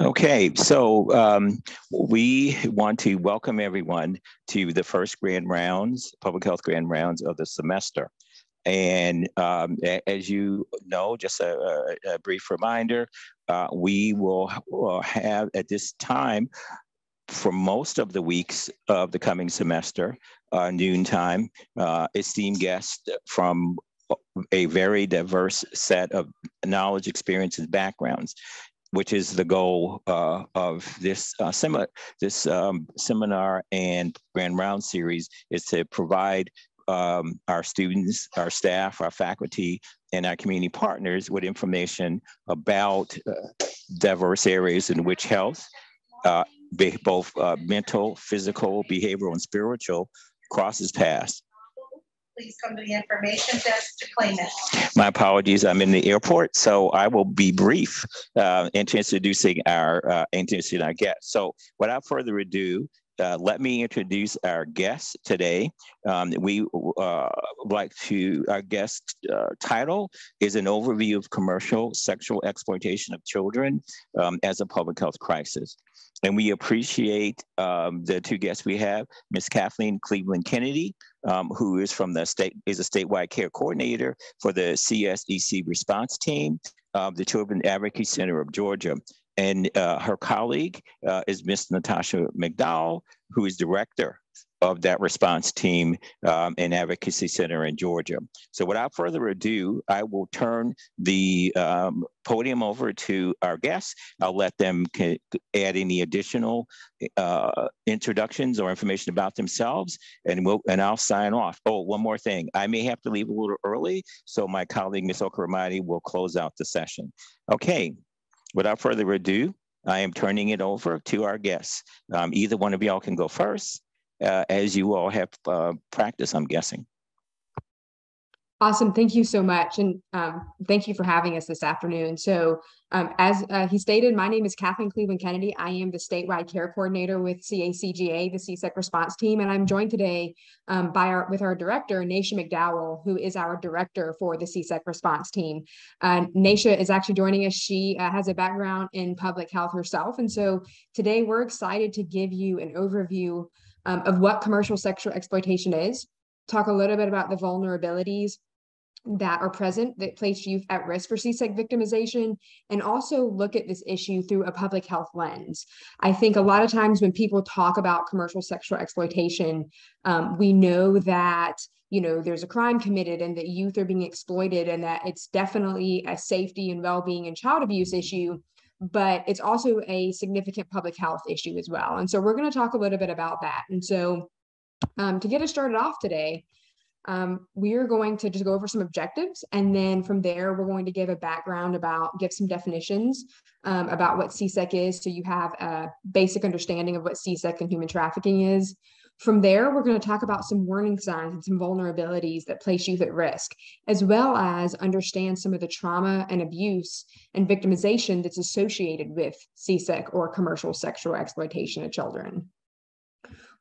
Okay, so um, we want to welcome everyone to the first grand rounds, public health grand rounds of the semester. And um, as you know, just a, a brief reminder, uh, we will, will have at this time for most of the weeks of the coming semester, uh, noontime, uh, esteemed guests from a very diverse set of knowledge, experiences, backgrounds which is the goal uh, of this uh, seminar, this um, seminar and grand round series is to provide um, our students, our staff, our faculty, and our community partners with information about uh, diverse areas in which health, uh, both uh, mental, physical, behavioral, and spiritual crosses paths please come to the information desk to claim it. My apologies, I'm in the airport, so I will be brief uh, in introducing our uh, introducing our guests. So without further ado, uh, let me introduce our guest today. Um, we uh, like to, our guest uh, title is an overview of commercial sexual exploitation of children um, as a public health crisis. And we appreciate um, the two guests we have, Ms. Kathleen Cleveland Kennedy, um, who is from the state, is a statewide care coordinator for the CSEC response team, of the Children Advocacy Center of Georgia. And uh, her colleague uh, is Ms. Natasha McDowell, who is director of that response team um, and advocacy center in Georgia. So without further ado, I will turn the um, podium over to our guests. I'll let them add any additional uh, introductions or information about themselves, and we'll and I'll sign off. Oh, one more thing. I may have to leave a little early, so my colleague, Ms. Okaramati, will close out the session. Okay, without further ado, I am turning it over to our guests. Um, either one of y'all can go first, uh, as you all have uh, practice, I'm guessing. Awesome. Thank you so much. And um, thank you for having us this afternoon. So, um, as uh, he stated, my name is Kathleen Cleveland Kennedy. I am the statewide care coordinator with CACGA, the CSEC response team. And I'm joined today um, by our, with our director, Naeshia McDowell, who is our director for the CSEC response team. Uh, is actually joining us. She uh, has a background in public health herself. And so today we're excited to give you an overview um, of what commercial sexual exploitation is, talk a little bit about the vulnerabilities that are present that place youth at risk for CSEC victimization, and also look at this issue through a public health lens. I think a lot of times when people talk about commercial sexual exploitation, um, we know that you know there's a crime committed and that youth are being exploited and that it's definitely a safety and well-being and child abuse issue but it's also a significant public health issue as well. And so we're going to talk a little bit about that. And so um, to get us started off today um, we are going to just go over some objectives and then from there we're going to give a background about give some definitions um, about what csec is so you have a basic understanding of what csec and human trafficking is from there we're going to talk about some warning signs and some vulnerabilities that place youth at risk as well as understand some of the trauma and abuse and victimization that's associated with csec or commercial sexual exploitation of children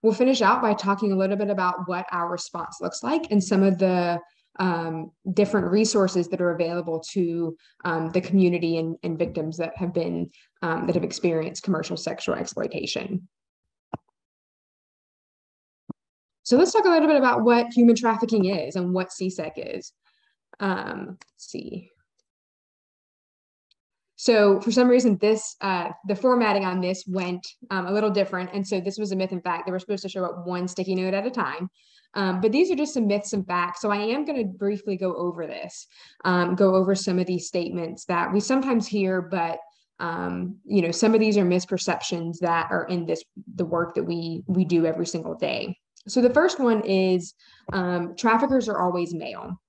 We'll finish out by talking a little bit about what our response looks like and some of the um, different resources that are available to um, the community and, and, victims that have been um, that have experienced commercial sexual exploitation. So let's talk a little bit about what human trafficking is and what CSEC is. Um, let's see. So for some reason, this uh, the formatting on this went um, a little different, and so this was a myth and fact. They were supposed to show up one sticky note at a time, um, but these are just some myths and facts. So I am going to briefly go over this, um, go over some of these statements that we sometimes hear, but um, you know, some of these are misperceptions that are in this the work that we we do every single day. So the first one is um, traffickers are always male.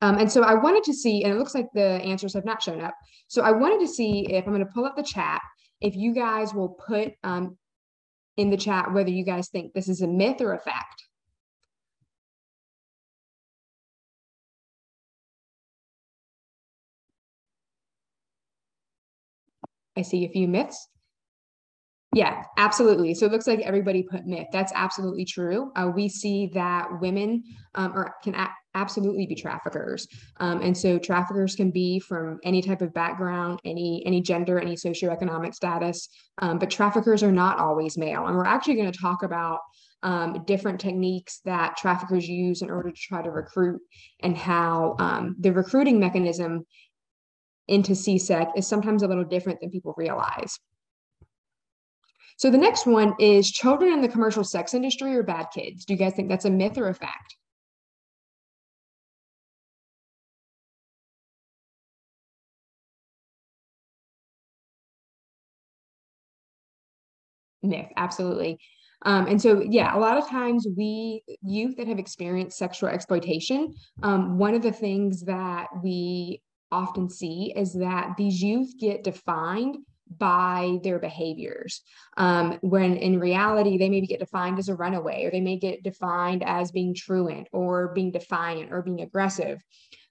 Um, and so I wanted to see, and it looks like the answers have not shown up. So I wanted to see if I'm going to pull up the chat, if you guys will put um, in the chat whether you guys think this is a myth or a fact. I see a few myths. Yeah, absolutely. So it looks like everybody put myth. That's absolutely true. Uh, we see that women um, are can a- absolutely be traffickers, um, and so traffickers can be from any type of background, any any gender, any socioeconomic status. Um, but traffickers are not always male, and we're actually going to talk about um, different techniques that traffickers use in order to try to recruit, and how um, the recruiting mechanism into CSEC is sometimes a little different than people realize. So the next one is children in the commercial sex industry are bad kids. Do you guys think that's a myth or a fact? Myth, absolutely. Um, and so, yeah, a lot of times we youth that have experienced sexual exploitation, um, one of the things that we often see is that these youth get defined by their behaviors. Um, when in reality, they maybe get defined as a runaway, or they may get defined as being truant, or being defiant, or being aggressive.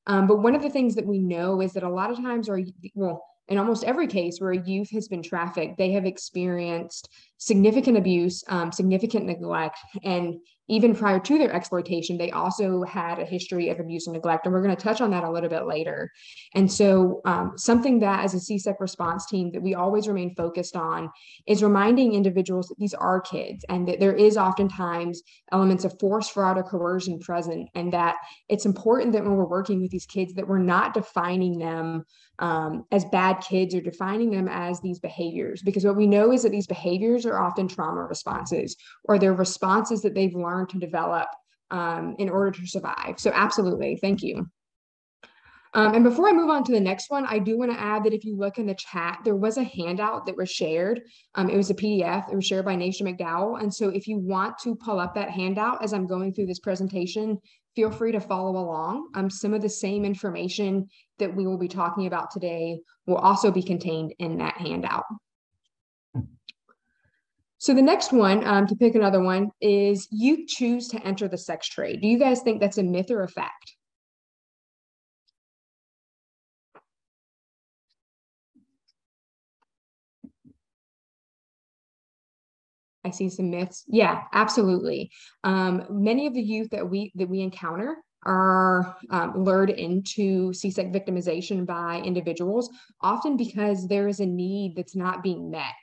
Um, but one of the things that we know is that a lot of times, or well, in almost every case where a youth has been trafficked, they have experienced significant abuse, um, significant neglect, and even prior to their exploitation, they also had a history of abuse and neglect. And we're going to touch on that a little bit later. And so, um, something that as a CSEC response team that we always remain focused on is reminding individuals that these are kids and that there is oftentimes elements of force, fraud, or coercion present. And that it's important that when we're working with these kids, that we're not defining them um, as bad kids or defining them as these behaviors. Because what we know is that these behaviors are often trauma responses or they're responses that they've learned to develop um, in order to survive. So, absolutely. Thank you. Um, and before I move on to the next one, I do want to add that if you look in the chat, there was a handout that was shared. Um, it was a PDF. It was shared by Naeshia McDowell. And so if you want to pull up that handout as I'm going through this presentation, feel free to follow along. Um, some of the same information that we will be talking about today will also be contained in that handout. So the next one, um, to pick another one, is you choose to enter the sex trade. Do you guys think that's a myth or a fact? I see some myths. Yeah, absolutely. Um, many of the youth that we that we encounter are um, lured into CSEC victimization by individuals, often because there is a need that's not being met.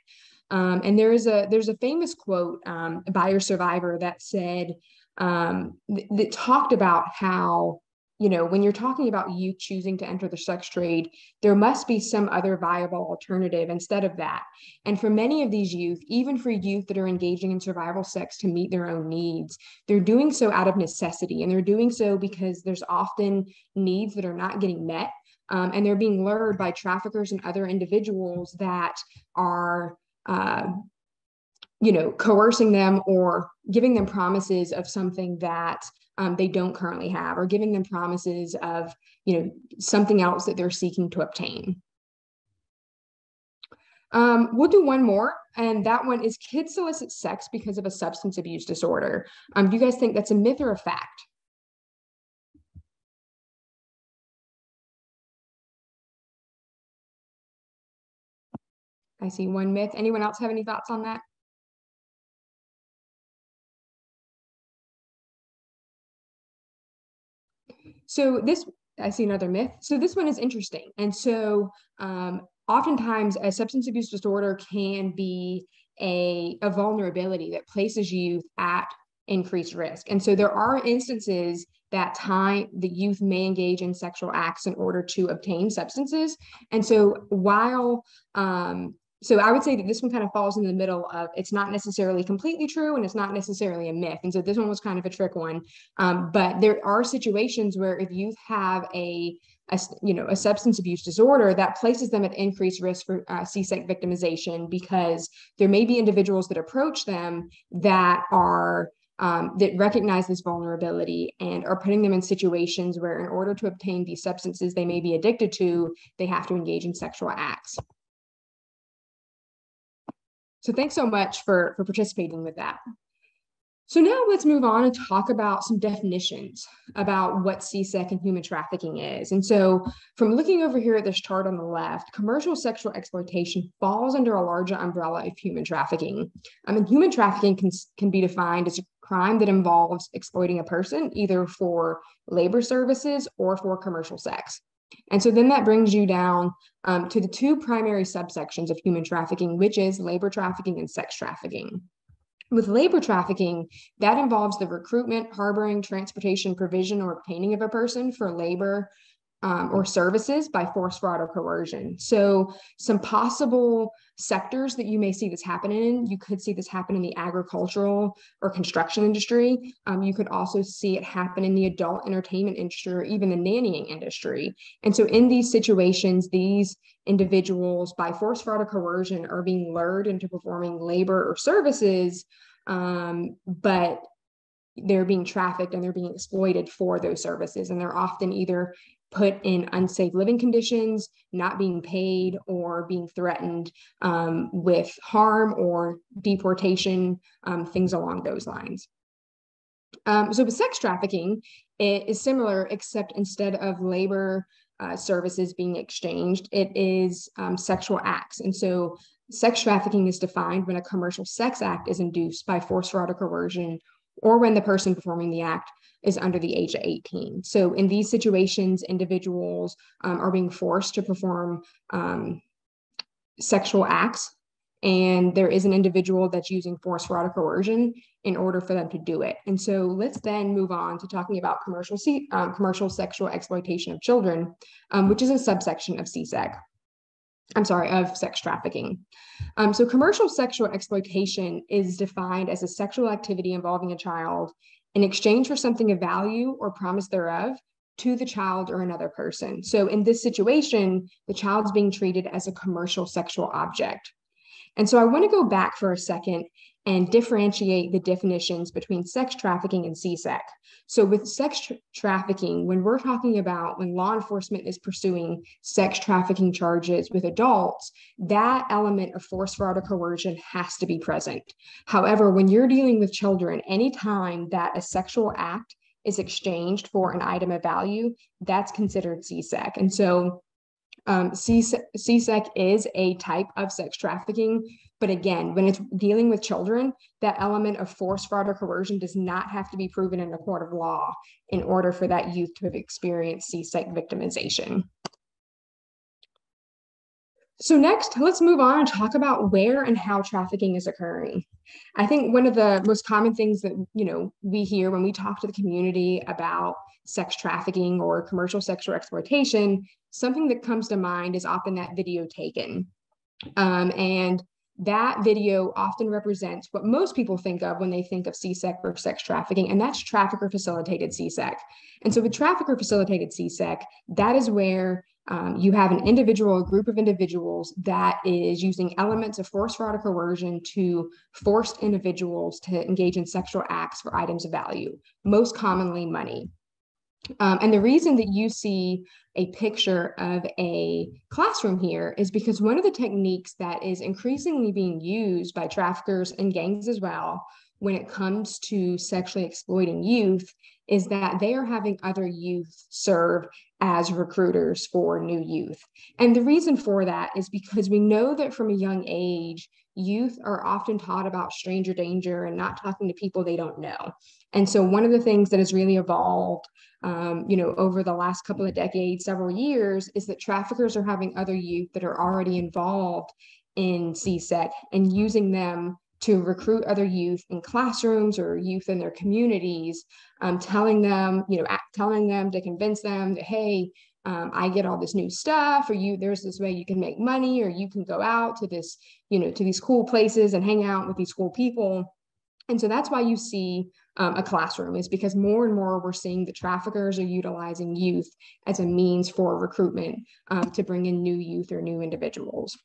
Um, and there is a there's a famous quote um, by a survivor that said um, th- that talked about how you know when you're talking about you choosing to enter the sex trade, there must be some other viable alternative instead of that. And for many of these youth, even for youth that are engaging in survival sex to meet their own needs, they're doing so out of necessity, and they're doing so because there's often needs that are not getting met. Um, and they're being lured by traffickers and other individuals that are uh, you know, coercing them or giving them promises of something that um, they don't currently have, or giving them promises of, you know, something else that they're seeking to obtain. Um, we'll do one more, and that one is kids solicit sex because of a substance abuse disorder. Um, do you guys think that's a myth or a fact? I see one myth. Anyone else have any thoughts on that? So this, I see another myth. So this one is interesting. And so um, oftentimes a substance abuse disorder can be a, a vulnerability that places youth at increased risk. And so there are instances that time the youth may engage in sexual acts in order to obtain substances. And so while um, so I would say that this one kind of falls in the middle of it's not necessarily completely true and it's not necessarily a myth. And so this one was kind of a trick one. Um, but there are situations where if you have a, a, you know a substance abuse disorder that places them at increased risk for uh, CSEC victimization because there may be individuals that approach them that are um, that recognize this vulnerability and are putting them in situations where in order to obtain these substances they may be addicted to they have to engage in sexual acts so thanks so much for, for participating with that. So now let's move on and talk about some definitions about what CSEC and human trafficking is. And so from looking over here at this chart on the left, commercial sexual exploitation falls under a larger umbrella of human trafficking. I mean, human trafficking can, can be defined as a crime that involves exploiting a person either for labor services or for commercial sex. And so then that brings you down um, to the two primary subsections of human trafficking, which is labor trafficking and sex trafficking. With labor trafficking, that involves the recruitment, harboring, transportation, provision, or obtaining of a person for labor um, or services by force, fraud, or coercion. So, some possible sectors that you may see this happen in, you could see this happen in the agricultural or construction industry. Um, you could also see it happen in the adult entertainment industry or even the nannying industry. And so, in these situations, these individuals, by force, fraud, or coercion, are being lured into performing labor or services, um, but they're being trafficked and they're being exploited for those services. And they're often either put in unsafe living conditions, not being paid, or being threatened um, with harm or deportation, um, things along those lines. Um, so with sex trafficking, it is similar, except instead of labor uh, services being exchanged, it is um, sexual acts. And so sex trafficking is defined when a commercial sex act is induced by force, fraud, or coercion, or when the person performing the act is under the age of 18. So in these situations, individuals um, are being forced to perform um, sexual acts, and there is an individual that's using force, fraud, or coercion in order for them to do it. And so let's then move on to talking about commercial um, commercial sexual exploitation of children, um, which is a subsection of CSEC. I'm sorry, of sex trafficking. Um, so, commercial sexual exploitation is defined as a sexual activity involving a child in exchange for something of value or promise thereof to the child or another person. So in this situation, the child's being treated as a commercial sexual object. And so I want to go back for a second and differentiate the definitions between sex trafficking and CSEC. So, with sex tra- trafficking, when we're talking about when law enforcement is pursuing sex trafficking charges with adults, that element of force, fraud, or coercion has to be present. However, when you're dealing with children, anytime that a sexual act is exchanged for an item of value, that's considered CSEC. And so, um, CSEC is a type of sex trafficking but again, when it's dealing with children, that element of force, fraud, or coercion does not have to be proven in a court of law in order for that youth to have experienced CSEC victimization. So next, let's move on and talk about where and how trafficking is occurring. I think one of the most common things that you know we hear when we talk to the community about sex trafficking or commercial sexual exploitation, something that comes to mind is often that video taken. Um, and that video often represents what most people think of when they think of CSEC or sex trafficking, and that's trafficker facilitated CSEC. And so with trafficker facilitated CSEC, that is where um, you have an individual, a group of individuals that is using elements of force, fraud, or coercion to force individuals to engage in sexual acts for items of value, most commonly money. Um, and the reason that you see a picture of a classroom here is because one of the techniques that is increasingly being used by traffickers and gangs as well when it comes to sexually exploiting youth is that they are having other youth serve as recruiters for new youth. And the reason for that is because we know that from a young age, youth are often taught about stranger danger and not talking to people they don't know. And so, one of the things that has really evolved um, you know, over the last couple of decades, several years, is that traffickers are having other youth that are already involved in CSEC and using them to recruit other youth in classrooms or youth in their communities, um, telling them, you know, telling them to convince them that, hey, um, I get all this new stuff, or you, there's this way you can make money, or you can go out to this, you know, to these cool places and hang out with these cool people. And so that's why you see um, a classroom is because more and more we're seeing the traffickers are utilizing youth as a means for recruitment um, to bring in new youth or new individuals.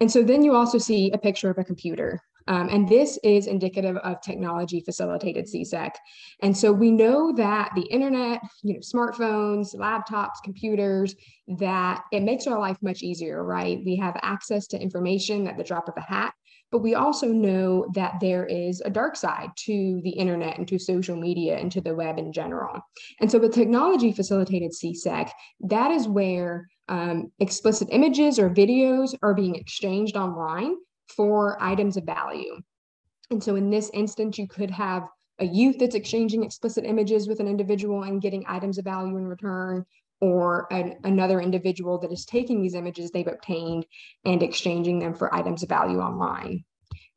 And so then you also see a picture of a computer. Um, and this is indicative of technology facilitated CSEC. And so we know that the internet, you know, smartphones, laptops, computers, that it makes our life much easier, right? We have access to information at the drop of a hat But we also know that there is a dark side to the internet and to social media and to the web in general. And so with technology facilitated CSEC, that is where um, explicit images or videos are being exchanged online for items of value. And so in this instance, you could have a youth that's exchanging explicit images with an individual and getting items of value in return, or an, another individual that is taking these images they've obtained and exchanging them for items of value online.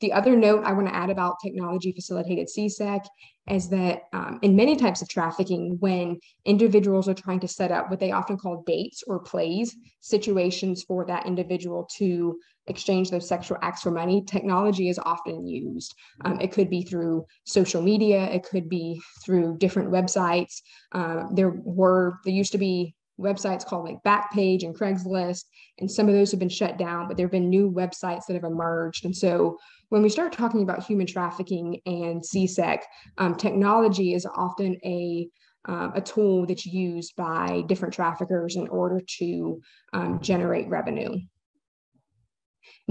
The other note I want to add about technology facilitated CSEC is that um, in many types of trafficking, when individuals are trying to set up what they often call dates or plays, situations for that individual to exchange those sexual acts for money, technology is often used. Um, it could be through social media, it could be through different websites. Uh, there were, there used to be websites called like Backpage and Craigslist, and some of those have been shut down, but there have been new websites that have emerged. And so when we start talking about human trafficking and CSEC, um, technology is often a uh, a tool that's used by different traffickers in order to um, generate revenue.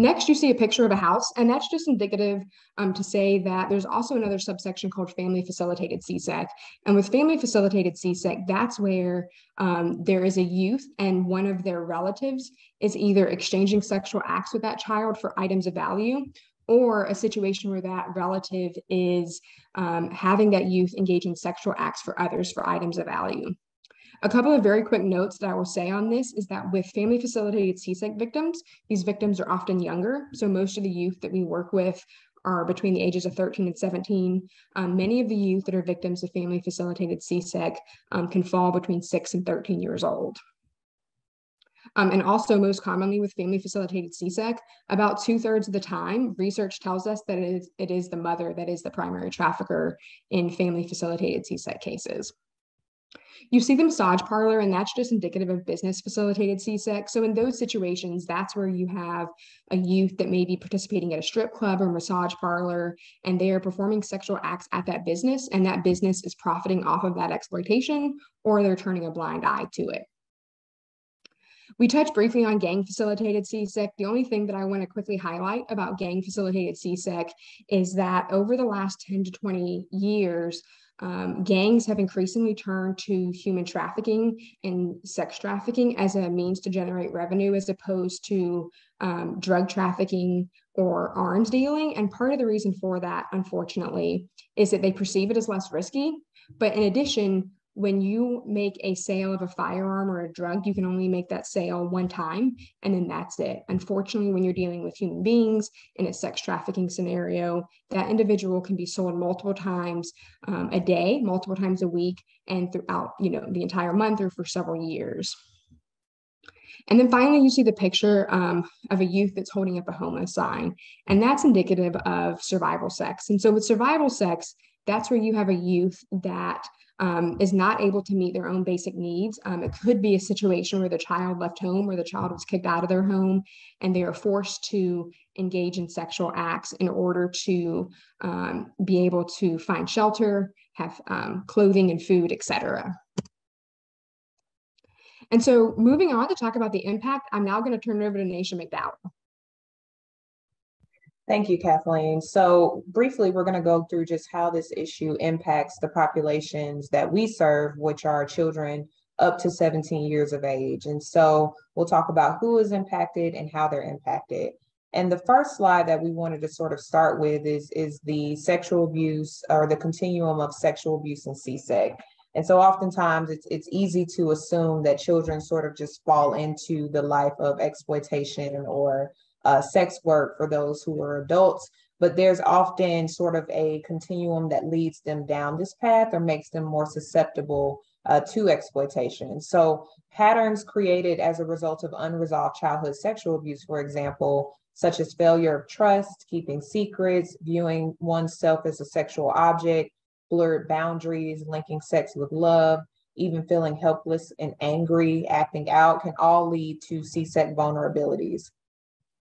Next, you see a picture of a house, and that's just indicative um, to say that there's also another subsection called family facilitated CSEC. And with family facilitated CSEC, that's where um, there is a youth and one of their relatives is either exchanging sexual acts with that child for items of value or a situation where that relative is um, having that youth engage in sexual acts for others for items of value. A couple of very quick notes that I will say on this is that with family facilitated CSEC victims, these victims are often younger. So most of the youth that we work with are between the ages of 13 and 17. Um, many of the youth that are victims of family facilitated CSEC um, can fall between 6 and 13 years old. Um, and also, most commonly with family facilitated CSEC, about two thirds of the time, research tells us that it is, it is the mother that is the primary trafficker in family facilitated CSEC cases. You see the massage parlor, and that's just indicative of business facilitated CSEC. So in those situations, that's where you have a youth that may be participating at a strip club or massage parlor, and they are performing sexual acts at that business, and that business is profiting off of that exploitation, or they're turning a blind eye to it. We touched briefly on gang facilitated CSEC. The only thing that I want to quickly highlight about gang facilitated CSEC is that over the last 10 to 20 years, um, gangs have increasingly turned to human trafficking and sex trafficking as a means to generate revenue as opposed to um, drug trafficking or arms dealing. And part of the reason for that, unfortunately, is that they perceive it as less risky. But in addition, when you make a sale of a firearm or a drug, you can only make that sale one time and then that's it. Unfortunately, when you're dealing with human beings in a sex trafficking scenario, that individual can be sold multiple times um, a day, multiple times a week, and throughout you know the entire month or for several years. And then finally, you see the picture um, of a youth that's holding up a homo sign, and that's indicative of survival sex. And so with survival sex, that's where you have a youth that um, is not able to meet their own basic needs. Um, it could be a situation where the child left home or the child was kicked out of their home and they are forced to engage in sexual acts in order to um, be able to find shelter, have um, clothing and food, etc. And so moving on to talk about the impact, I'm now going to turn it over to Naeshia McDowell. Thank you, Kathleen. So briefly, we're going to go through just how this issue impacts the populations that we serve, which are children up to 17 years of age. And so we'll talk about who is impacted and how they're impacted. And the first slide that we wanted to sort of start with is, is the sexual abuse or the continuum of sexual abuse and CSEC. And so oftentimes it's, it's easy to assume that children sort of just fall into the life of exploitation or uh, sex work for those who are adults, but there's often sort of a continuum that leads them down this path or makes them more susceptible uh, to exploitation. So, patterns created as a result of unresolved childhood sexual abuse, for example, such as failure of trust, keeping secrets, viewing oneself as a sexual object, blurred boundaries, linking sex with love, even feeling helpless and angry, acting out, can all lead to CSEC vulnerabilities.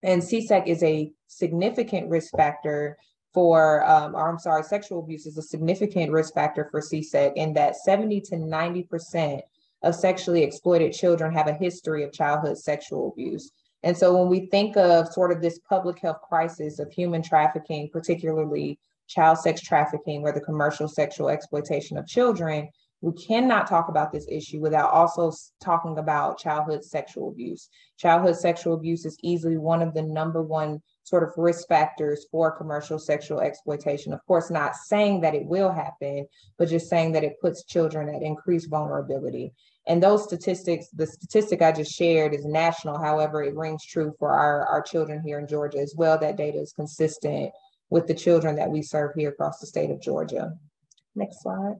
And CSEC is a significant risk factor for, um, or I'm sorry, sexual abuse is a significant risk factor for CSEC in that 70 to 90% of sexually exploited children have a history of childhood sexual abuse. And so when we think of sort of this public health crisis of human trafficking, particularly child sex trafficking or the commercial sexual exploitation of children, we cannot talk about this issue without also talking about childhood sexual abuse. Childhood sexual abuse is easily one of the number one sort of risk factors for commercial sexual exploitation. Of course, not saying that it will happen, but just saying that it puts children at increased vulnerability. And those statistics, the statistic I just shared is national. However, it rings true for our, our children here in Georgia as well. That data is consistent with the children that we serve here across the state of Georgia. Next slide.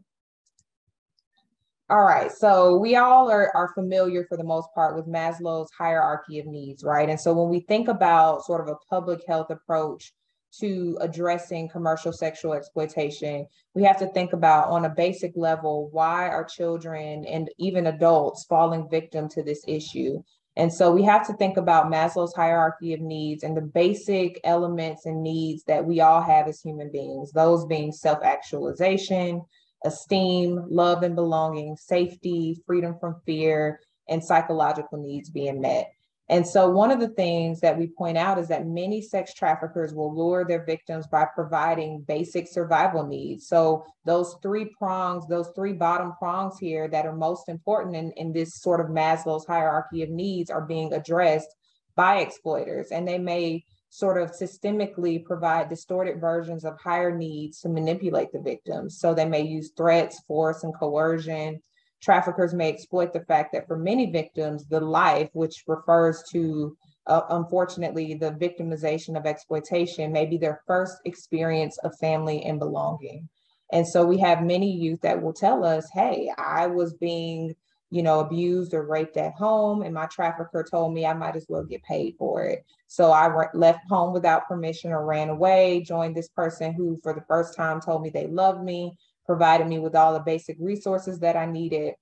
All right, so we all are, are familiar for the most part with Maslow's hierarchy of needs, right? And so when we think about sort of a public health approach to addressing commercial sexual exploitation, we have to think about on a basic level why are children and even adults falling victim to this issue? And so we have to think about Maslow's hierarchy of needs and the basic elements and needs that we all have as human beings, those being self actualization, esteem, love and belonging, safety, freedom from fear, and psychological needs being met. And so, one of the things that we point out is that many sex traffickers will lure their victims by providing basic survival needs. So, those three prongs, those three bottom prongs here that are most important in, in this sort of Maslow's hierarchy of needs are being addressed by exploiters. And they may sort of systemically provide distorted versions of higher needs to manipulate the victims. So they may use threats, force, and coercion. Traffickers may exploit the fact that for many victims, the life, which refers to uh, unfortunately the victimization of exploitation, may be their first experience of family and belonging. And so we have many youth that will tell us, hey, I was being you know, abused or raped at home. And my trafficker told me I might as well get paid for it. So I re- left home without permission or ran away, joined this person who, for the first time, told me they loved me, provided me with all the basic resources that I needed,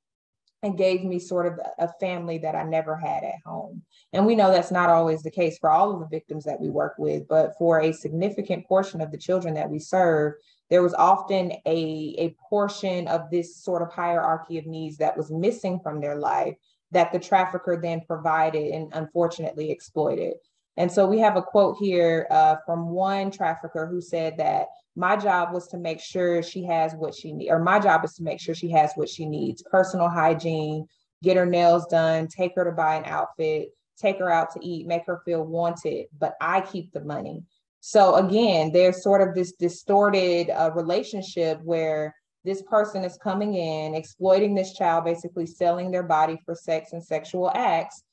and gave me sort of a family that I never had at home. And we know that's not always the case for all of the victims that we work with, but for a significant portion of the children that we serve, there was often a, a portion of this sort of hierarchy of needs that was missing from their life that the trafficker then provided and unfortunately exploited. And so we have a quote here uh, from one trafficker who said that my job was to make sure she has what she needs, or my job is to make sure she has what she needs personal hygiene, get her nails done, take her to buy an outfit, take her out to eat, make her feel wanted, but I keep the money. So again, there's sort of this distorted uh, relationship where this person is coming in, exploiting this child, basically selling their body for sex and sexual acts,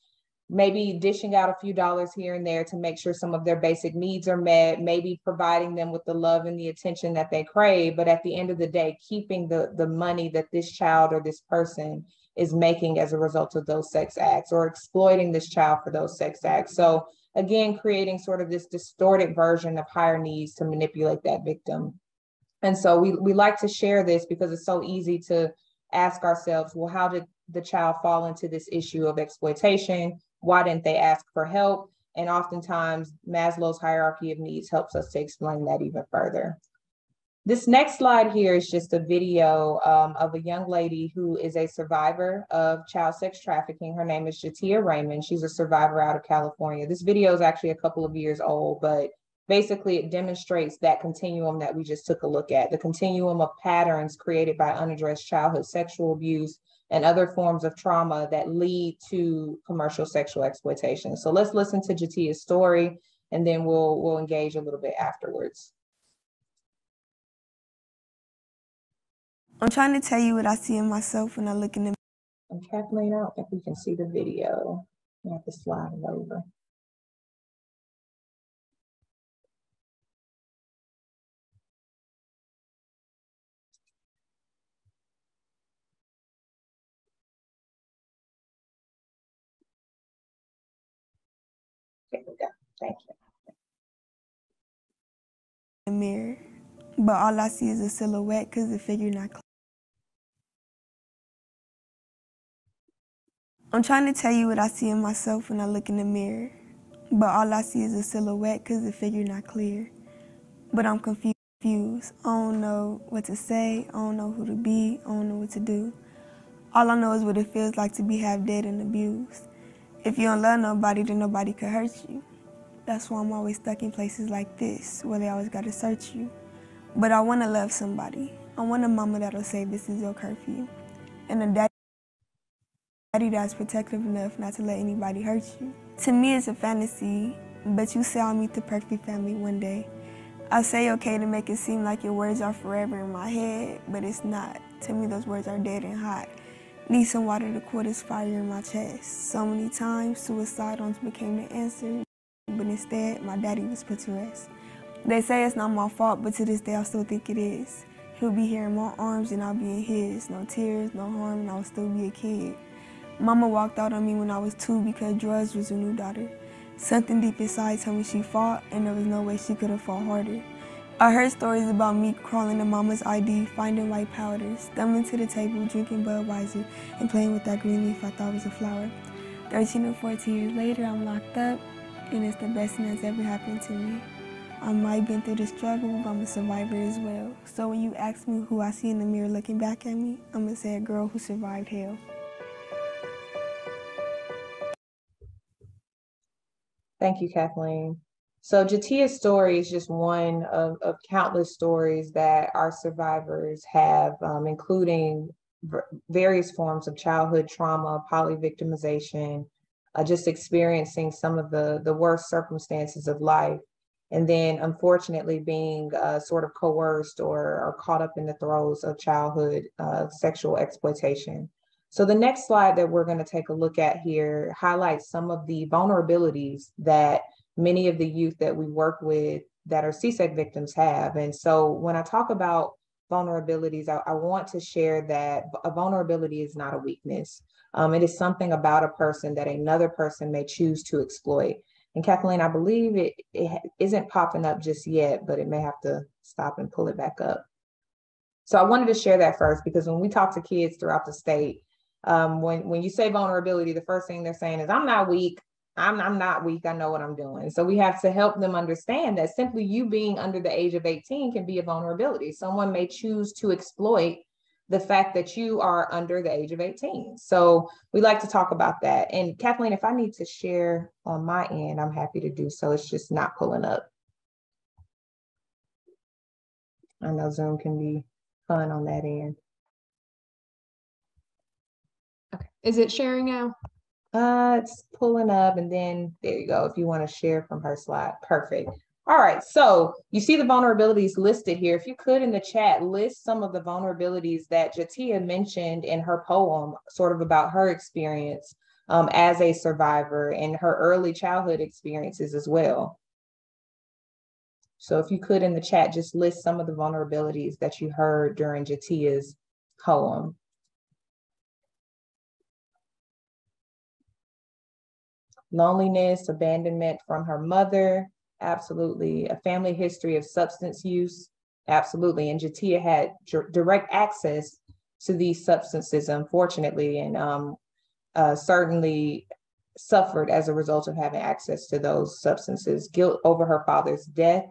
maybe dishing out a few dollars here and there to make sure some of their basic needs are met, maybe providing them with the love and the attention that they crave, but at the end of the day, keeping the, the money that this child or this person is making as a result of those sex acts or exploiting this child for those sex acts. So again, creating sort of this distorted version of higher needs to manipulate that victim. And so we, we like to share this because it's so easy to ask ourselves, well, how did the child fall into this issue of exploitation? Why didn't they ask for help? And oftentimes, Maslow's hierarchy of needs helps us to explain that even further. This next slide here is just a video um, of a young lady who is a survivor of child sex trafficking. Her name is Jatia Raymond. She's a survivor out of California. This video is actually a couple of years old, but basically it demonstrates that continuum that we just took a look at, the continuum of patterns created by unaddressed childhood sexual abuse and other forms of trauma that lead to commercial sexual exploitation. So let's listen to Jatia's story and then we'll, we'll engage a little bit afterwards. I'm trying to tell you what I see in myself when I look in the And Kathleen, I don't think we can see the video. You have to slide it over. There we go. Thank you. The mirror, but all I see is a silhouette because the figure not clear. I'm trying to tell you what I see in myself when I look in the mirror, but all I see is a silhouette because the figure not clear. But I'm confused. I don't know what to say. I don't know who to be. I don't know what to do. All I know is what it feels like to be half dead and abused. If you don't love nobody, then nobody could hurt you. That's why I'm always stuck in places like this, where they always gotta search you. But I wanna love somebody. I want a mama that'll say this is your curfew. And a daddy daddy that's protective enough not to let anybody hurt you. To me, it's a fantasy, but you say I'll meet the perfect family one day. I say okay to make it seem like your words are forever in my head, but it's not. To me, those words are dead and hot. Need some water to cool this fire in my chest. So many times, suicide became the answer, but instead, my daddy was put to rest. They say it's not my fault, but to this day, I still think it is. He'll be here in my arms and I'll be in his. No tears, no harm, and I'll still be a kid. Mama walked out on me when I was two because drugs was her new daughter. Something deep inside told me she fought and there was no way she could have fought harder. I heard stories about me crawling to mama's ID, finding white powder, stumbling to the table, drinking Budweiser, and playing with that green leaf I thought was a flower. 13 or 14 years later, I'm locked up, and it's the best thing that's ever happened to me. I might been through the struggle, but I'm a survivor as well. So when you ask me who I see in the mirror looking back at me, I'm gonna say a girl who survived hell. Thank you, Kathleen. So Jatia's story is just one of, of countless stories that our survivors have, um, including various forms of childhood trauma, polyvictimization, uh, just experiencing some of the, the worst circumstances of life. And then unfortunately being uh, sort of coerced or, or caught up in the throes of childhood uh, sexual exploitation. So the next slide that we're going to take a look at here highlights some of the vulnerabilities that many of the youth that we work with that are CSEC victims have. And so when I talk about vulnerabilities, I, I want to share that a vulnerability is not a weakness. Um, it is something about a person that another person may choose to exploit. And Kathleen, I believe it, it isn't popping up just yet, but it may have to stop and pull it back up. So I wanted to share that first because when we talk to kids throughout the state, um, when when you say vulnerability, the first thing they're saying is, "I'm not weak. I'm I'm not weak. I know what I'm doing." So we have to help them understand that simply you being under the age of 18 can be a vulnerability. Someone may choose to exploit the fact that you are under the age of 18. So we like to talk about that. And Kathleen, if I need to share on my end, I'm happy to do so. It's just not pulling up. I know Zoom can be fun on that end. Okay. Is it sharing now? Uh, it's pulling up and then there you go. If you want to share from her slide, perfect. All right, so you see the vulnerabilities listed here. If you could in the chat list some of the vulnerabilities that Jatia mentioned in her poem, sort of about her experience um, as a survivor and her early childhood experiences as well. So if you could in the chat just list some of the vulnerabilities that you heard during Jatia's poem. loneliness, abandonment from her mother, absolutely. A family history of substance use, absolutely. And Jatia had direct access to these substances, unfortunately, and um, uh, certainly suffered as a result of having access to those substances. Guilt over her father's death.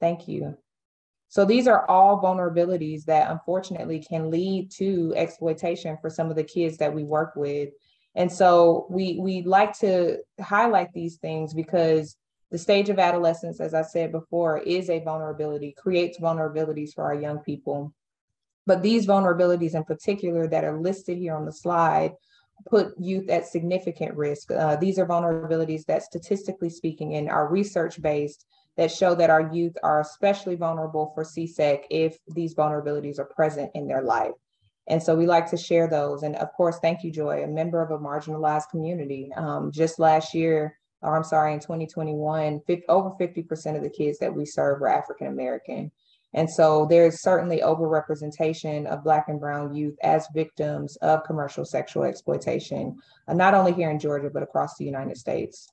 Thank you. So these are all vulnerabilities that unfortunately can lead to exploitation for some of the kids that we work with. And so we we like to highlight these things because the stage of adolescence, as I said before, is a vulnerability, creates vulnerabilities for our young people. But these vulnerabilities in particular that are listed here on the slide put youth at significant risk. Uh, these are vulnerabilities that statistically speaking and are research based that show that our youth are especially vulnerable for CSEC if these vulnerabilities are present in their life. And so we like to share those. And of course, thank you, Joy, a member of a marginalized community. Um, just last year, or I'm sorry, in 2021, 50, over 50% of the kids that we serve were African American. And so there's certainly overrepresentation of Black and Brown youth as victims of commercial sexual exploitation, uh, not only here in Georgia, but across the United States.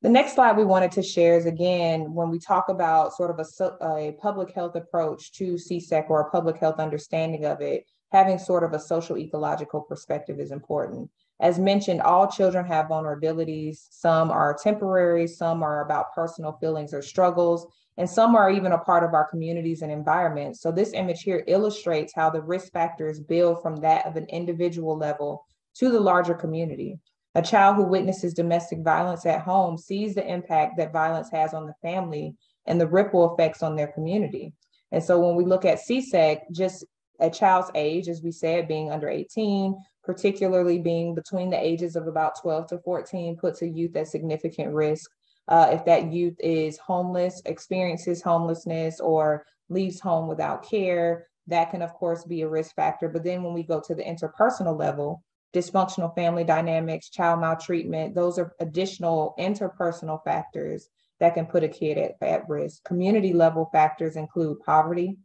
The next slide we wanted to share is again, when we talk about sort of a, a public health approach to CSEC or a public health understanding of it, having sort of a social ecological perspective is important. As mentioned, all children have vulnerabilities. Some are temporary, some are about personal feelings or struggles, and some are even a part of our communities and environments. So this image here illustrates how the risk factors build from that of an individual level to the larger community. A child who witnesses domestic violence at home sees the impact that violence has on the family and the ripple effects on their community. And so when we look at CSEC, just a child's age, as we said, being under 18, particularly being between the ages of about 12 to 14, puts a youth at significant risk. Uh, if that youth is homeless, experiences homelessness, or leaves home without care, that can, of course, be a risk factor. But then when we go to the interpersonal level, dysfunctional family dynamics, child maltreatment, those are additional interpersonal factors that can put a kid at, at risk. Community level factors include poverty,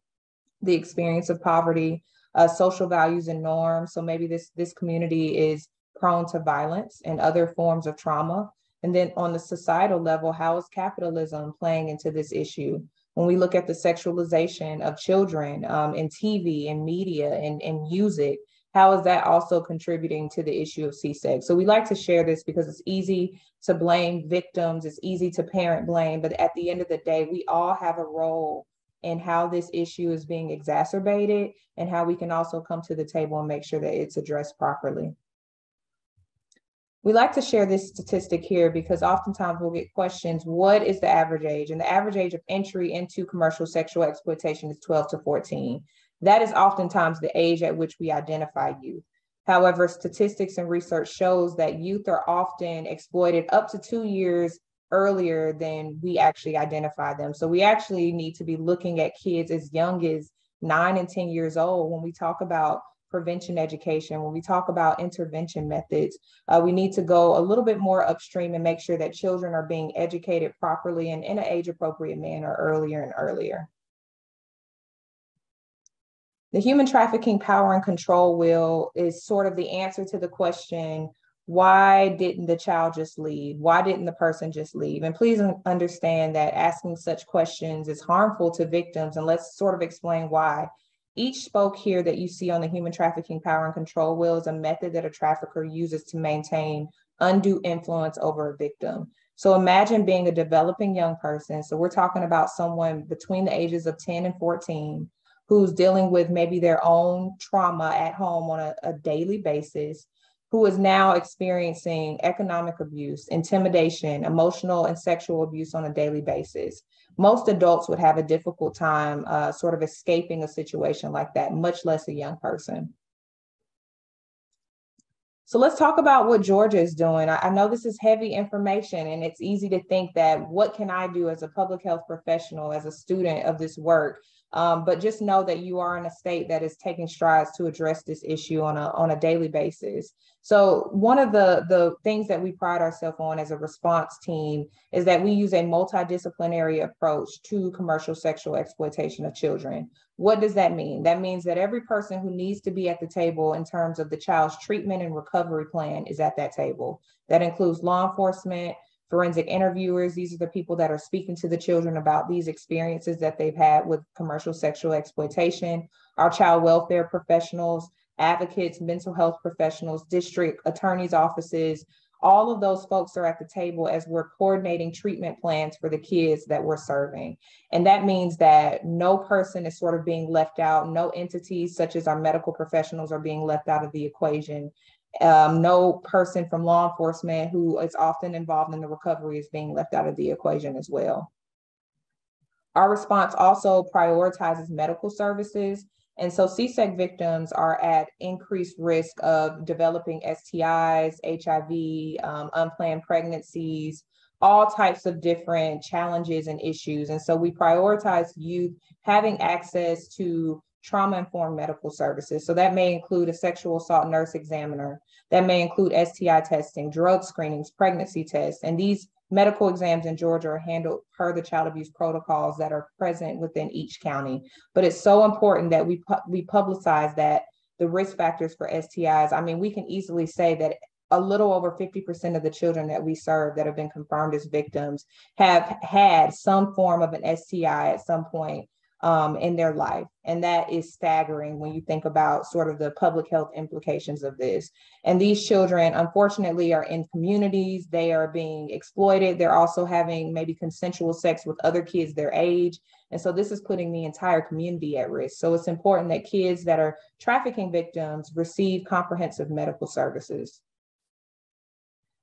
the experience of poverty, uh, social values and norms. So maybe this, this community is prone to violence and other forms of trauma. And then on the societal level, how is capitalism playing into this issue? When we look at the sexualization of children um, in TV and media and, and music, how is that also contributing to the issue of CSEC? So we like to share this because it's easy to blame victims, it's easy to parent blame, but at the end of the day, we all have a role in how this issue is being exacerbated and how we can also come to the table and make sure that it's addressed properly. We like to share this statistic here because oftentimes we'll get questions, what is the average age? And the average age of entry into commercial sexual exploitation is 12 to 14. That is oftentimes the age at which we identify youth. However, statistics and research shows that youth are often exploited up to two years earlier than we actually identify them. So we actually need to be looking at kids as young as nine and 10 years old when we talk about prevention education, when we talk about intervention methods, uh, we need to go a little bit more upstream and make sure that children are being educated properly and in an age appropriate manner earlier and earlier. The human trafficking power and control wheel is sort of the answer to the question why didn't the child just leave? Why didn't the person just leave? And please understand that asking such questions is harmful to victims, and let's sort of explain why. Each spoke here that you see on the human trafficking power and control wheel is a method that a trafficker uses to maintain undue influence over a victim. So imagine being a developing young person. So we're talking about someone between the ages of 10 and 14 who's dealing with maybe their own trauma at home on a, a daily basis who is now experiencing economic abuse, intimidation, emotional and sexual abuse on a daily basis. Most adults would have a difficult time uh, sort of escaping a situation like that, much less a young person. So let's talk about what Georgia is doing. I, I, know this is heavy information and it's easy to think that what can I do as a public health professional, as a student of this work? Um, but just know that you are in a state that is taking strides to address this issue on a, on a daily basis. So one of the, the things that we pride ourselves on as a response team is that we use a multidisciplinary approach to commercial sexual exploitation of children. What does that mean? That means that every person who needs to be at the table in terms of the child's treatment and recovery plan is at that table. That includes law enforcement, forensic interviewers. These are the people that are speaking to the children about these experiences that they've had with commercial sexual exploitation. Our child welfare professionals, advocates, mental health professionals, district attorneys' offices, all of those folks are at the table as we're coordinating treatment plans for the kids that we're serving. And that means that no person is sort of being left out, no entities such as our medical professionals are being left out of the equation um, no person from law enforcement who is often involved in the recovery is being left out of the equation as well. Our response also prioritizes medical services. And so CSEC victims are at increased risk of developing STIs, HIV, um, unplanned pregnancies, all types of different challenges and issues. And so we prioritize youth having access to trauma informed medical services. So that may include a sexual assault nurse examiner, that may include STI testing, drug screenings, pregnancy tests. And these medical exams in Georgia are handled per the child abuse protocols that are present within each county. But it's so important that we, pu- we publicize that the risk factors for STIs. I mean, we can easily say that a little over 50% of the children that we serve that have been confirmed as victims have had some form of an STI at some point um, in their life. And that is staggering when you think about sort of the public health implications of this. And these children, unfortunately, are in communities, they are being exploited. They're also having maybe consensual sex with other kids their age. And so this is putting the entire community at risk. So it's important that kids that are trafficking victims receive comprehensive medical services.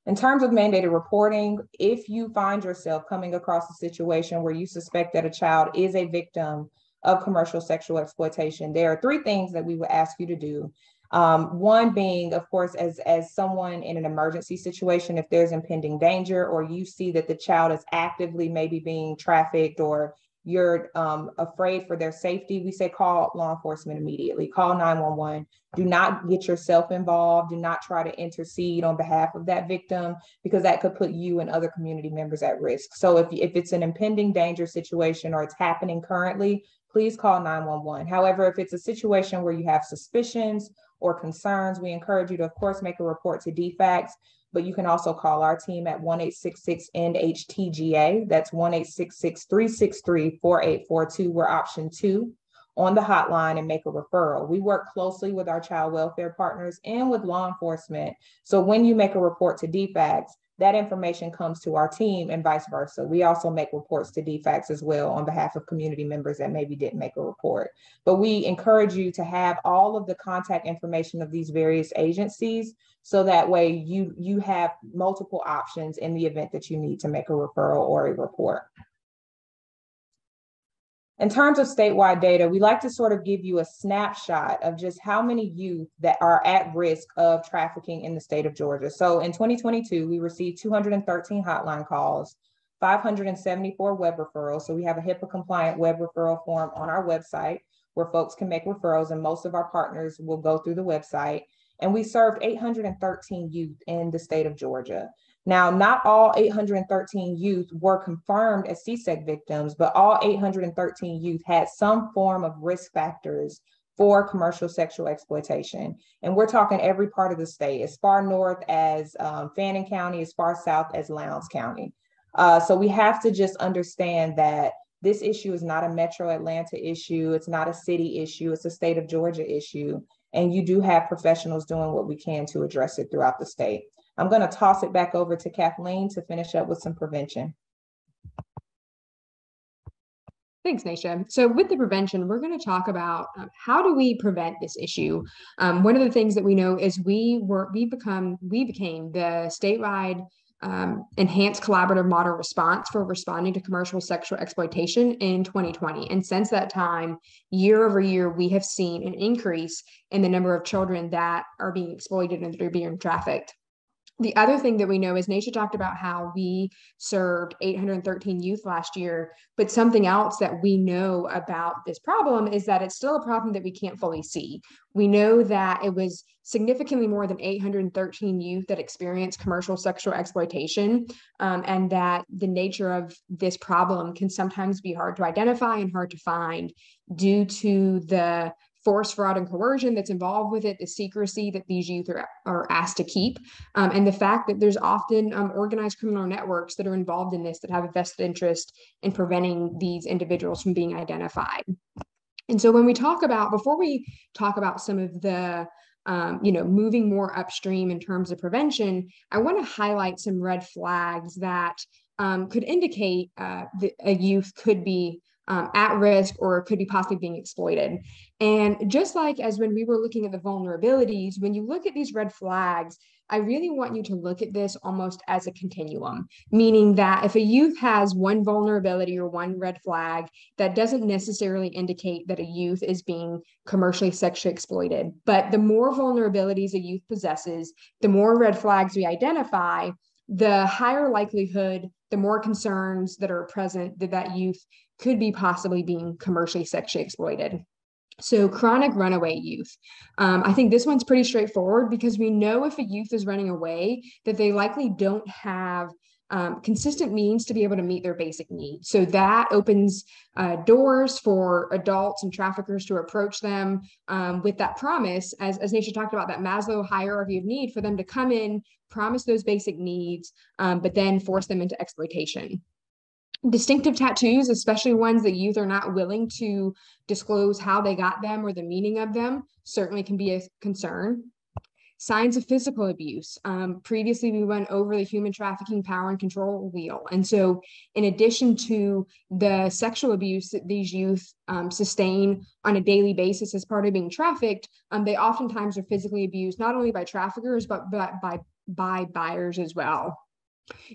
In terms of mandated reporting, if you find yourself coming across a situation where you suspect that a child is a victim of commercial sexual exploitation, there are three things that we would ask you to do. Um, one being, of course, as, as someone in an emergency situation, if there's impending danger or you see that the child is actively maybe being trafficked or you're um, afraid for their safety, we say call law enforcement immediately, call 911. Do not get yourself involved. Do not try to intercede on behalf of that victim because that could put you and other community members at risk. So if, if it's an impending danger situation or it's happening currently, please call 911. However, if it's a situation where you have suspicions or concerns, we encourage you to, of course, make a report to DFACS but you can also call our team at 1-866-ENDHTGA. That's 1-866-363-4842. We're option two on the hotline and make a referral. We work closely with our child welfare partners and with law enforcement. So when you make a report to DFACS, that information comes to our team and vice versa. We also make reports to DFACS as well on behalf of community members that maybe didn't make a report. But we encourage you to have all of the contact information of these various agencies so that way you, you have multiple options in the event that you need to make a referral or a report. In terms of statewide data, we like to sort of give you a snapshot of just how many youth that are at risk of trafficking in the state of Georgia. So in 2022, we received 213 hotline calls, 574 web referrals. So we have a HIPAA compliant web referral form on our website where folks can make referrals and most of our partners will go through the website. And we served 813 youth in the state of Georgia. Now, not all 813 youth were confirmed as CSEC victims, but all 813 youth had some form of risk factors for commercial sexual exploitation. And we're talking every part of the state, as far north as um, Fannin County, as far south as Lowndes County. Uh, so we have to just understand that this issue is not a metro Atlanta issue. It's not a city issue. It's a state of Georgia issue. And you do have professionals doing what we can to address it throughout the state. I'm going to toss it back over to Kathleen to finish up with some prevention. Thanks, Naeshia. So with the prevention, we're going to talk about um, how do we prevent this issue. Um, one of the things that we know is we were we become we became the statewide um, enhanced collaborative model response for responding to commercial sexual exploitation in 2020. And since that time, year over year, we have seen an increase in the number of children that are being exploited and that are being trafficked. The other thing that we know is Naeshia talked about how we served 813 youth last year, but something else that we know about this problem is that it's still a problem that we can't fully see. We know that it was significantly more than 813 youth that experienced commercial sexual exploitation, um, and that the nature of this problem can sometimes be hard to identify and hard to find due to the force, fraud, and coercion that's involved with it, the secrecy that these youth are, are asked to keep, um, and the fact that there's often um, organized criminal networks that are involved in this that have a vested interest in preventing these individuals from being identified. And so when we talk about, before we talk about some of the um, you know, moving more upstream in terms of prevention, I want to highlight some red flags that um, could indicate uh, that a youth could be um, at risk or could be possibly being exploited. And just like as when we were looking at the vulnerabilities, when you look at these red flags, I really want you to look at this almost as a continuum, meaning that if a youth has one vulnerability or one red flag, that doesn't necessarily indicate that a youth is being commercially sexually exploited. But the more vulnerabilities a youth possesses, the more red flags we identify, the higher likelihood, the more concerns that are present that that youth could be possibly being commercially sexually exploited. So, chronic runaway youth. Um, I think this one's pretty straightforward because we know if a youth is running away, that they likely don't have um, consistent means to be able to meet their basic needs. So that opens uh, doors for adults and traffickers to approach them um, with that promise, as, as Naeshia talked about, that Maslow hierarchy of need for them to come in, promise those basic needs, um, but then force them into exploitation distinctive tattoos, especially ones that youth are not willing to disclose how they got them or the meaning of them, certainly can be a concern. signs of physical abuse. Um, previously, we went over the human trafficking power and control wheel. And so, in addition to the sexual abuse that these youth um, sustain on a daily basis as part of being trafficked, um, they oftentimes are physically abused, not only by traffickers, but, but by, by buyers as well.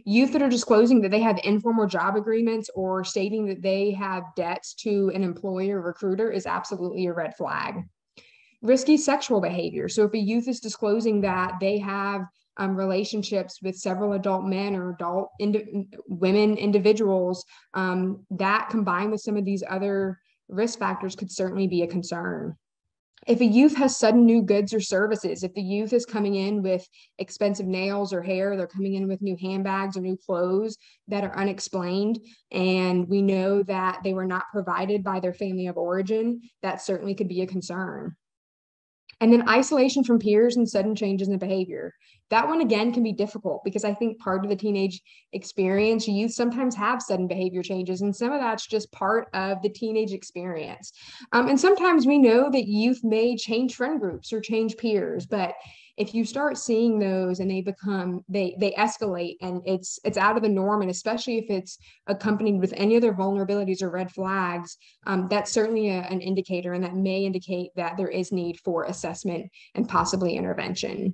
Youth that are disclosing that they have informal job agreements or stating that they have debts to an employer recruiter is absolutely a red flag risky sexual behavior. So if a youth is disclosing that they have um, relationships with several adult men or adult indi- women individuals, um, that combined with some of these other risk factors could certainly be a concern. If a youth has sudden new goods or services, if the youth is coming in with expensive nails or hair, they're coming in with new handbags or new clothes that are unexplained, and we know that they were not provided by their family of origin, that certainly could be a concern. And then isolation from peers and sudden changes in behavior. That one again can be difficult because I think part of the teenage experience, youth sometimes have sudden behavior changes, and some of that's just part of the teenage experience. Um, and sometimes we know that youth may change friend groups or change peers, but if you start seeing those and they become they they escalate and it's it's out of the norm and especially if it's accompanied with any other vulnerabilities or red flags um, that's certainly a, an indicator and that may indicate that there is need for assessment and possibly intervention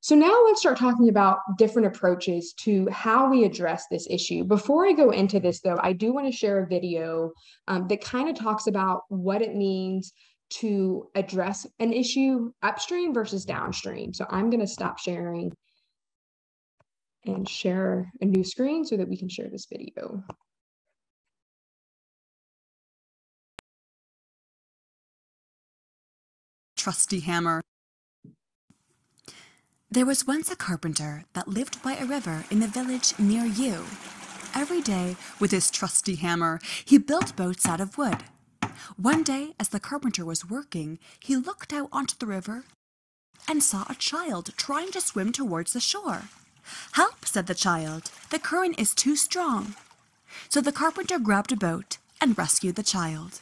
so now let's start talking about different approaches to how we address this issue. Before I go into this though, I do want to share a video um, that kind of talks about what it means to address an issue upstream versus downstream. So I'm going to stop sharing and share a new screen so that we can share this video. Trusty hammer. There was once a carpenter that lived by a river in the village near you. Every day, with his trusty hammer, he built boats out of wood. One day, as the carpenter was working, he looked out onto the river and saw a child trying to swim towards the shore. Help, said the child. The current is too strong. So the carpenter grabbed a boat and rescued the child.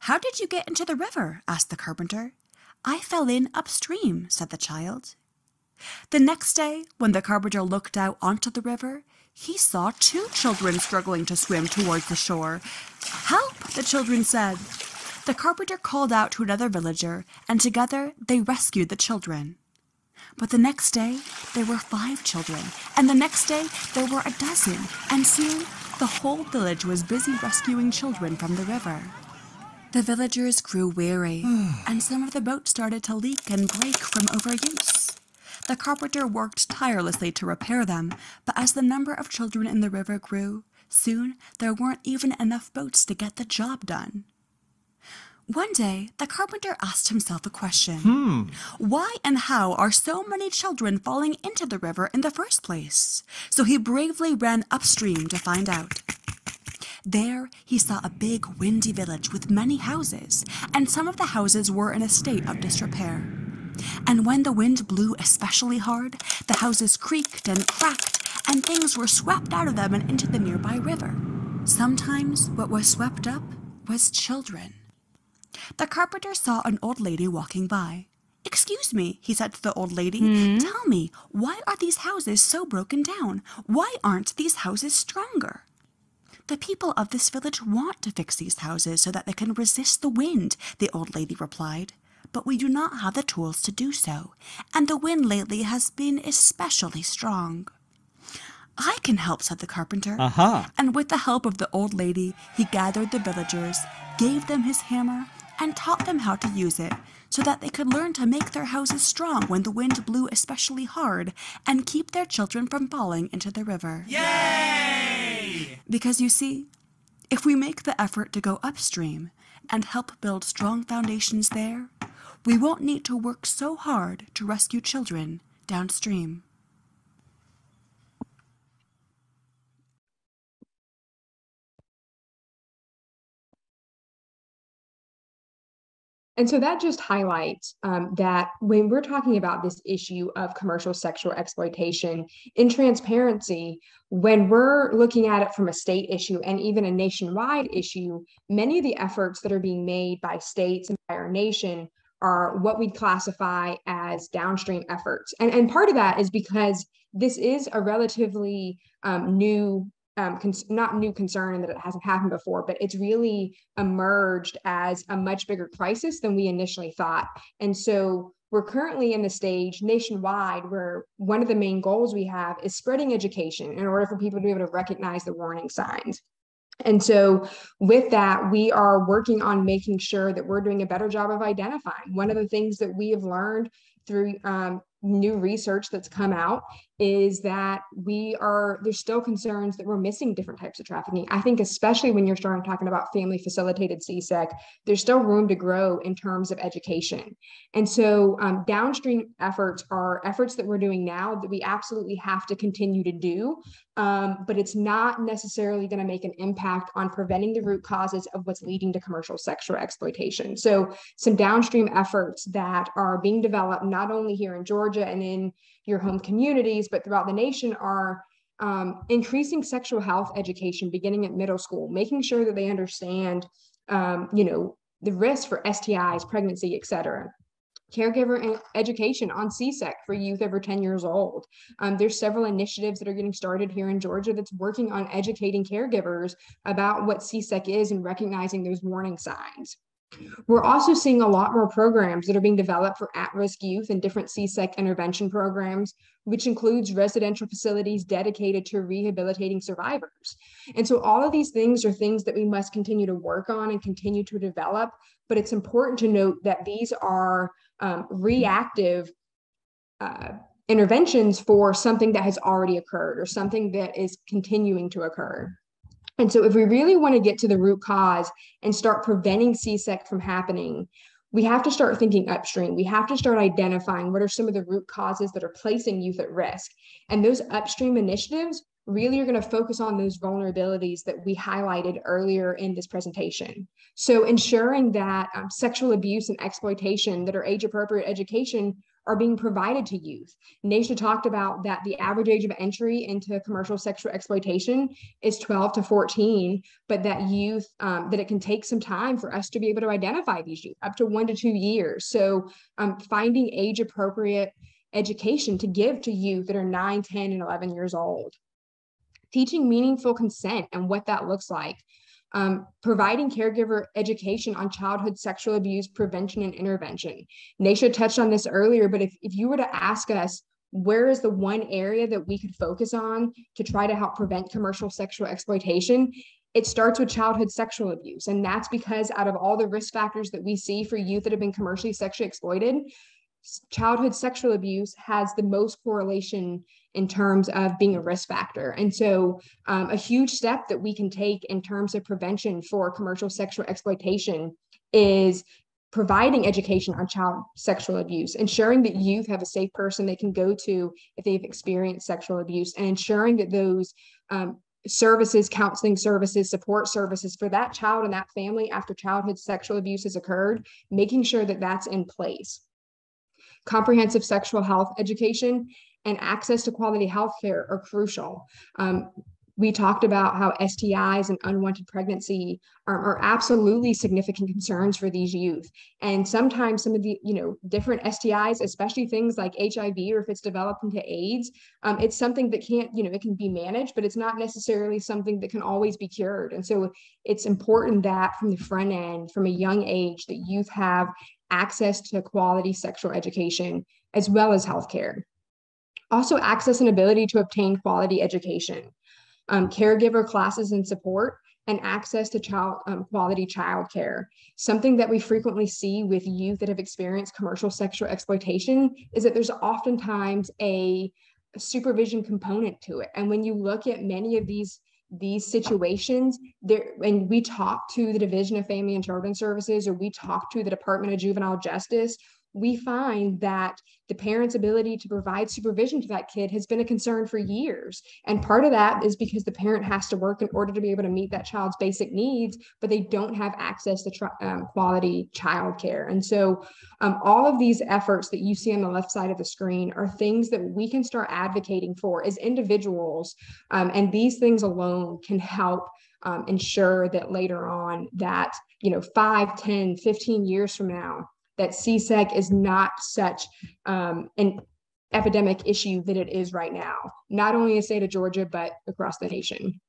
How did you get into the river? asked the carpenter. I fell in upstream, said the child. The next day, when the carpenter looked out onto the river, he saw two children struggling to swim towards the shore. Help, the children said. The carpenter called out to another villager, and together they rescued the children. But the next day there were five children, and the next day there were a dozen, and soon the whole village was busy rescuing children from the river. The villagers grew weary, and some of the boats started to leak and break from overuse. The carpenter worked tirelessly to repair them, but as the number of children in the river grew, soon there weren't even enough boats to get the job done. One day, the carpenter asked himself a question. Hmm. Why and how are so many children falling into the river in the first place? So he bravely ran upstream to find out. There, he saw a big, windy village with many houses, and some of the houses were in a state of disrepair. And when the wind blew especially hard, the houses creaked and cracked, and things were swept out of them and into the nearby river. Sometimes what was swept up was children. The carpenter saw an old lady walking by. Excuse me, he said to the old lady. Hmm? Tell me, why are these houses so broken down? Why aren't these houses stronger? The people of this village want to fix these houses so that they can resist the wind, the old lady replied but we do not have the tools to do so, and the wind lately has been especially strong. I can help, said the carpenter. Aha. And with the help of the old lady, he gathered the villagers, gave them his hammer, and taught them how to use it, so that they could learn to make their houses strong when the wind blew especially hard, and keep their children from falling into the river. Yay! Because you see, if we make the effort to go upstream and help build strong foundations there, we won't need to work so hard to rescue children downstream. And so that just highlights um, that when we're talking about this issue of commercial sexual exploitation in transparency, when we're looking at it from a state issue and even a nationwide issue, many of the efforts that are being made by states and by our nation are what we'd classify as downstream efforts. And, and part of that is because this is a relatively um, new um, not new concern and that it hasn't happened before, but it's really emerged as a much bigger crisis than we initially thought. And so we're currently in the stage nationwide where one of the main goals we have is spreading education in order for people to be able to recognize the warning signs. And so, with that, we are working on making sure that we're doing a better job of identifying. One of the things that we have learned through um, new research that's come out is that we are there's still concerns that we're missing different types of trafficking. I think especially when you're starting talking about family facilitated CSEC, there's still room to grow in terms of education. And so um, downstream efforts are efforts that we're doing now that we absolutely have to continue to do, um, but it's not necessarily going to make an impact on preventing the root causes of what's leading to commercial sexual exploitation. So some downstream efforts that are being developed not only here in Georgia and in your home communities, but throughout the nation are um, increasing sexual health education beginning at middle school, making sure that they understand, um, you know, the risk for STIs, pregnancy, et cetera. Caregiver education on CSEC for youth over 10 years old. Um, there's several initiatives that are getting started here in Georgia that's working on educating caregivers about what CSEC is and recognizing those warning signs. We're also seeing a lot more programs that are being developed for at-risk youth and different CSEC intervention programs, which includes residential facilities dedicated to rehabilitating survivors. And so all of these things are things that we must continue to work on and continue to develop. But it's important to note that these are um, reactive uh, interventions for something that has already occurred or something that is continuing to occur. And so, if we really want to get to the root cause and start preventing CSEC from happening, we have to start thinking upstream. We have to start identifying what are some of the root causes that are placing youth at risk. And those upstream initiatives really are going to focus on those vulnerabilities that we highlighted earlier in this presentation. So, ensuring that um, sexual abuse and exploitation that are age appropriate education are being provided to youth. Naeshia talked about that the average age of entry into commercial sexual exploitation is 12 to 14, but that youth, um, that it can take some time for us to be able to identify these youth, up to one to two years. So um, finding age appropriate education to give to youth that are 9, 10, and 11 years old. Teaching meaningful consent and what that looks like um, providing caregiver education on childhood sexual abuse prevention and intervention. Naeshia touched on this earlier, but if, if you were to ask us, where is the one area that we could focus on to try to help prevent commercial sexual exploitation? It starts with childhood sexual abuse. And that's because out of all the risk factors that we see for youth that have been commercially sexually exploited, childhood sexual abuse has the most correlation in terms of being a risk factor. And so, um, a huge step that we can take in terms of prevention for commercial sexual exploitation is providing education on child sexual abuse, ensuring that youth have a safe person they can go to if they've experienced sexual abuse, and ensuring that those um, services, counseling services, support services for that child and that family after childhood sexual abuse has occurred, making sure that that's in place. Comprehensive sexual health education and access to quality health care are crucial. Um, we talked about how STIs and unwanted pregnancy are, are, absolutely significant concerns for these youth. And sometimes some of the, you know, different STIs, especially things like HIV or if it's developed into AIDS, um, it's something that can't, you know, it can be managed, but it's not necessarily something that can always be cured. And so it's important that from the front end, from a young age, that youth have access to quality sexual education as well as healthcare. Also, access and ability to obtain quality education, um, caregiver classes and support, and access to child um, quality child care. Something that we frequently see with youth that have experienced commercial sexual exploitation is that there's oftentimes a supervision component to it. And when you look at many of these these situations there and we talk to the division of family and children services or we talk to the department of juvenile justice we find that the parent's ability to provide supervision to that kid has been a concern for years. And part of that is because the parent has to work in order to be able to meet that child's basic needs, but they don't have access to um, quality childcare. And so, um, all of these efforts that you see on the left side of the screen are things that we can start advocating for as individuals. Um, and these things alone can help um, ensure that later on that, you know, 5, 10, 15 years from now, that CSEC is not such um, an epidemic issue that it is right now, not only in the state of Georgia, but across the nation.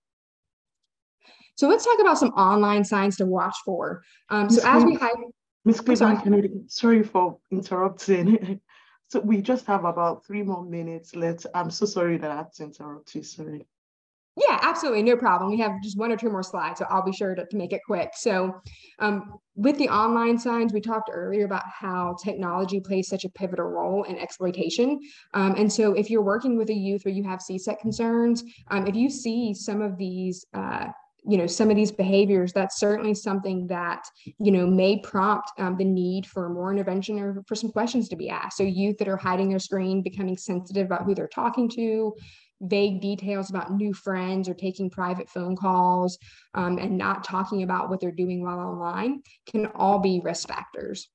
So let's talk about some online signs to watch for. Um, so as we have, Ms. Cleveland Kennedy, sorry for interrupting. so we just have about three more minutes left. I'm so sorry that I had to interrupt you, sorry. Yeah, absolutely. No problem. We have just one or two more slides, so I'll be sure to, to make it quick. So um, with the online signs, we talked earlier about how technology plays such a pivotal role in exploitation. Um, and so if you're working with a youth or you have CSEC concerns, um, if you see some of these uh, you know some of these behaviors that's certainly something that you know may prompt um, the need for more intervention or for some questions to be asked so youth that are hiding their screen becoming sensitive about who they're talking to vague details about new friends or taking private phone calls um, and not talking about what they're doing while online can all be risk factors.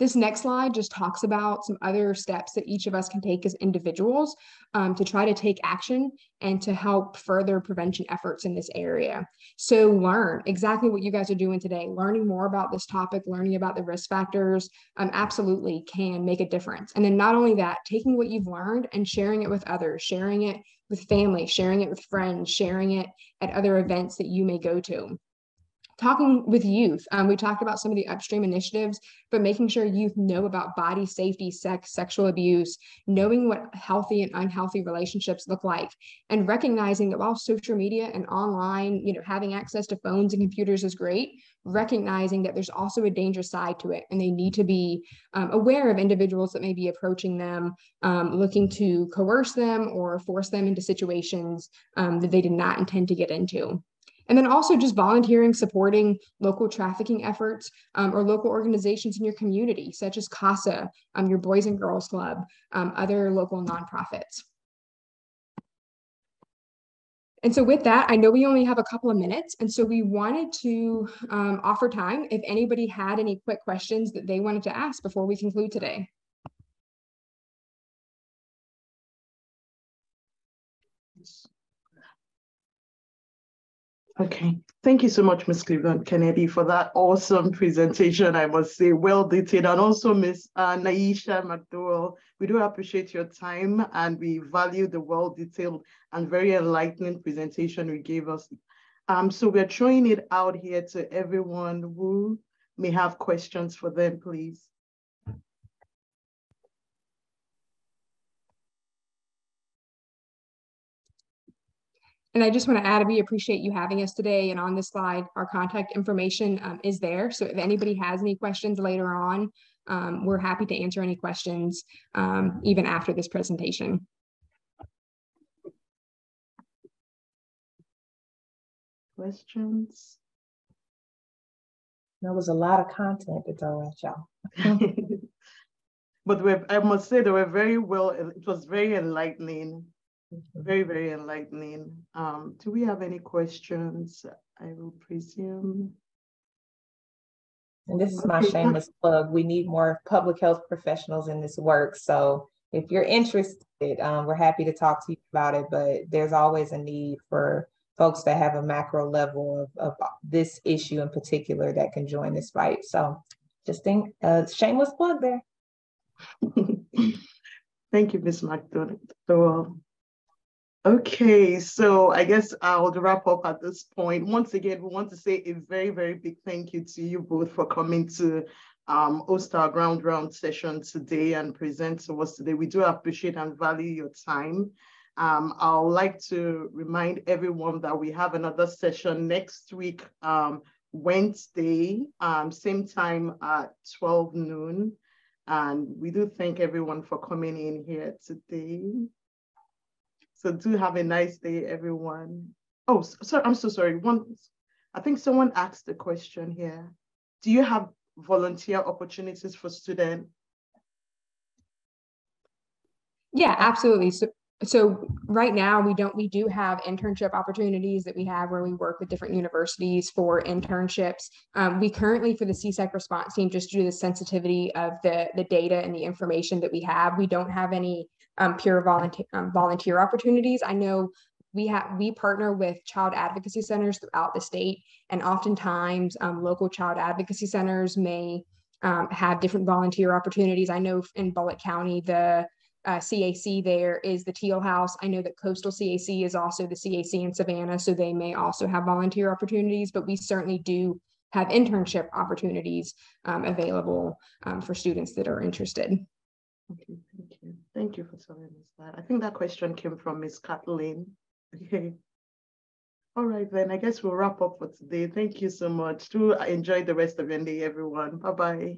This next slide just talks about some other steps that each of us can take as individuals um, to try to take action and to help further prevention efforts in this area. So learn exactly what you guys are doing today, learning more about this topic, learning about the risk factors um, absolutely can make a difference. And then not only that, taking what you've learned and sharing it with others, sharing it with family, sharing it with friends, sharing it at other events that you may go to talking with youth. Um, we talked about some of the upstream initiatives, but making sure youth know about body safety, sex, sexual abuse, knowing what healthy and unhealthy relationships look like, and recognizing that while social media and online, you know, having access to phones and computers is great, recognizing that there's also a dangerous side to it, and they need to be um, aware of individuals that may be approaching them, um, looking to coerce them or force them into situations um, that they did not intend to get into. And then also just volunteering, supporting local trafficking efforts um, or local organizations in your community, such as CASA, um, your Boys and Girls Club, um, other local nonprofits. And so with that, I know we only have a couple of minutes. And so we wanted to um, offer time if anybody had any quick questions that they wanted to ask before we conclude today. Okay, thank you so much, Ms. Cleveland Kennedy, for that awesome presentation, I must say, well detailed. And also, Ms. Uh, Naeshia McDowell, we do appreciate your time and we value the well detailed and very enlightening presentation you gave us. Um, so we're throwing it out here to everyone who may have questions for them, please. And I just want to add, we appreciate you having us today. And on this slide, our contact information um, is there. So if anybody has any questions later on, um, we're happy to answer any questions um, even after this presentation. Questions? There was a lot of content to throw at y'all. but I must say they were very well, it was very enlightening very, very enlightening. Um, do we have any questions? I will presume. And this is my shameless plug. We need more public health professionals in this work. So if you're interested, um, we're happy to talk to you about it, but there's always a need for folks that have a macro level of, of this issue in particular that can join this fight. So just think, uh, shameless plug there. Thank you, Ms. McDowell. Okay, so I guess I'll wrap up at this point. Once again, we want to say a very, very big thank you to you both for coming to um, host our ground round session today and present to us today. We do appreciate and value your time. Um, I would like to remind everyone that we have another session next week, um, Wednesday, um, same time at 12 noon. And we do thank everyone for coming in here today. So do have a nice day, everyone. Oh, sorry, I'm so sorry. One, I think someone asked a question here. Do you have volunteer opportunities for students? Yeah, absolutely. So, so right now we don't, we do have internship opportunities that we have where we work with different universities for internships. Um, we currently for the CSEC response team, just due to the sensitivity of the, the data and the information that we have, we don't have any um, pure volunteer um, volunteer opportunities. I know we have we partner with child advocacy centers throughout the state, and oftentimes um, local child advocacy centers may um, have different volunteer opportunities. I know in Bulloch County, the uh, CAC there is the Teal House. I know that Coastal CAC is also the CAC in Savannah, so they may also have volunteer opportunities, but we certainly do have internship opportunities um, available um, for students that are interested. Okay, thank you. Thank you for telling us that. I think that question came from Miss Kathleen. Okay. All right, then I guess we'll wrap up for today. Thank you so much. Do enjoy the rest of your day, everyone. Bye-bye.